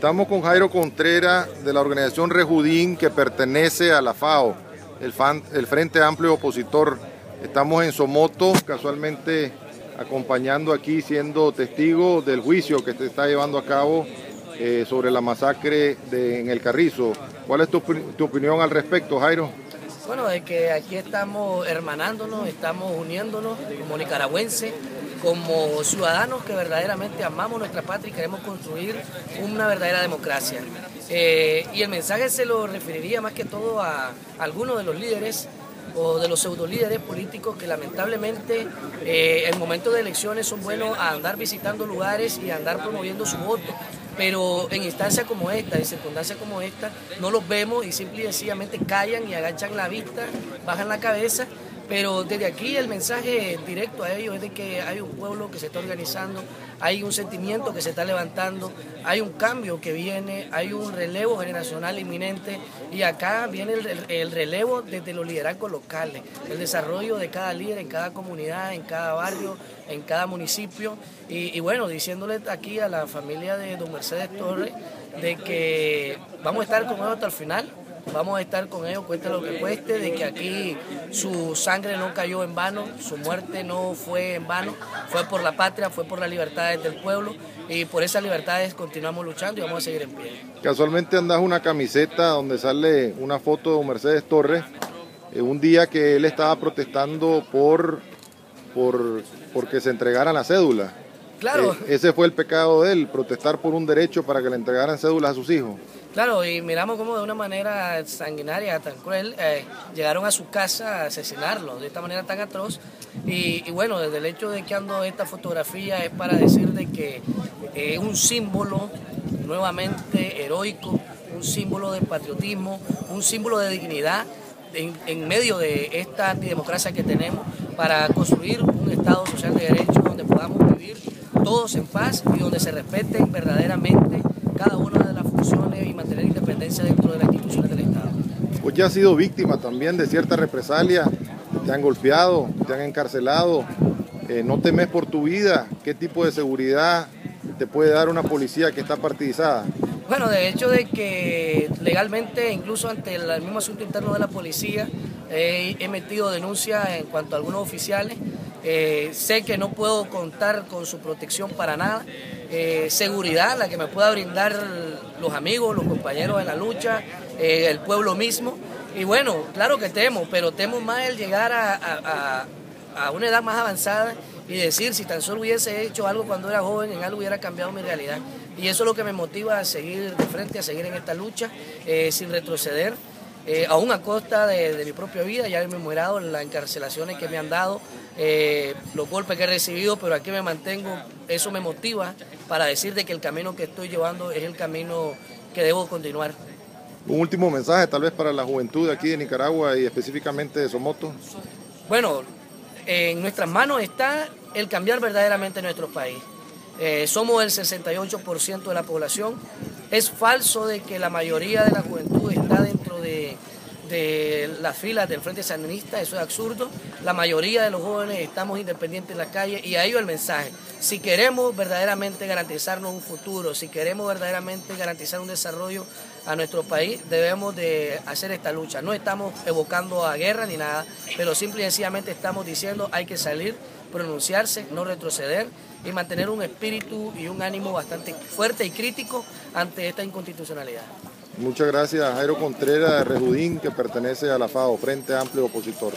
Estamos con Jairo Contreras de la organización Rejudín que pertenece a la FAO, el, Frente Amplio Opositor. Estamos en Somoto, casualmente acompañando aquí, siendo testigo del juicio que se está llevando a cabo eh, sobre la masacre en el Carrizo. ¿Cuál es tu opinión al respecto, Jairo? Bueno, de que aquí estamos hermanándonos, estamos uniéndonos como nicaragüenses, como ciudadanos que verdaderamente amamos nuestra patria y queremos construir una verdadera democracia. Eh, y el mensaje se lo referiría más que todo a algunos de los líderes o de los pseudo líderes políticos que lamentablemente eh, en momentos de elecciones son buenos a andar visitando lugares y a andar promoviendo su voto pero en instancias como esta, en circunstancias como esta, no los vemos y simple y sencillamente callan y agachan la vista, bajan la cabeza pero desde aquí el mensaje directo a ellos es de que hay un pueblo que se está organizando, hay un sentimiento que se está levantando, hay un cambio que viene, hay un relevo generacional inminente y acá viene el, relevo desde los liderazgos locales, el desarrollo de cada líder en cada comunidad, en cada barrio, en cada municipio. Y, bueno, diciéndole aquí a la familia de don Mercedes Torres de que vamos a estar con ellos hasta el final, Vamos a estar con ellos, cueste lo que cueste, de que aquí su sangre no cayó en vano, su muerte no fue en vano, fue por la patria, fue por las libertades del pueblo y por esas libertades continuamos luchando y vamos a seguir en pie. Casualmente andas una camiseta donde sale una foto de Mercedes Torres, en un día que él estaba protestando por, por porque se entregaran la cédula. Claro. Eh, ese fue el pecado de él, protestar por un derecho para que le entregaran cédulas a sus hijos. Claro, y miramos cómo de una manera sanguinaria, tan cruel, eh, llegaron a su casa a asesinarlo de esta manera tan atroz. Y, bueno, desde el hecho de que ando esta fotografía es para decir de que es un símbolo nuevamente heroico, un símbolo de patriotismo, un símbolo de dignidad en, en medio de esta antidemocracia que tenemos para construir un Estado social de derecho donde podamos vivir todos en paz y donde se respeten verdaderamente cada una de las funciones y mantener independencia dentro de las instituciones del Estado. Pues ya has sido víctima también de cierta represalia, te han golpeado, te han encarcelado, eh, no temes por tu vida, ¿qué tipo de seguridad te puede dar una policía que está partidizada? Bueno, de hecho de que legalmente, incluso ante el mismo asunto interno de la policía, he emitido denuncias en cuanto a algunos oficiales. Eh, sé que no puedo contar con su protección para nada. Eh, seguridad, la que me pueda brindar los amigos, los compañeros de la lucha, eh, el pueblo mismo. Y bueno, claro que temo, pero temo más el llegar a, a, una edad más avanzada y decir si tan solo hubiese hecho algo cuando era joven, en algo hubiera cambiado mi realidad. Y eso es lo que me motiva a seguir de frente, a seguir en esta lucha, sin retroceder. Eh, aún a costa de, mi propia vida, ya me he en las encarcelaciones que me han dado, eh, los golpes que he recibido, pero aquí me mantengo, eso me motiva para decir de que el camino que estoy llevando es el camino que debo continuar. Un último mensaje tal vez para la juventud aquí de Nicaragua y específicamente de Somoto. Bueno, en nuestras manos está el cambiar verdaderamente nuestro país. Eh, somos el 68% de la población. Es falso de que la mayoría de la juventud de, las filas del Frente Sandinista, eso es absurdo. La mayoría de los jóvenes estamos independientes en la calle y a ello el mensaje. Si queremos verdaderamente garantizarnos un futuro, si queremos verdaderamente garantizar un desarrollo a nuestro país, debemos de hacer esta lucha. No estamos evocando a guerra ni nada, pero simple y sencillamente estamos diciendo hay que salir, pronunciarse, no retroceder y mantener un espíritu y un ánimo bastante fuerte y crítico ante esta inconstitucionalidad. Muchas gracias Jairo Contreras de Rejudín, que pertenece a la FAO, Frente Amplio Opositor.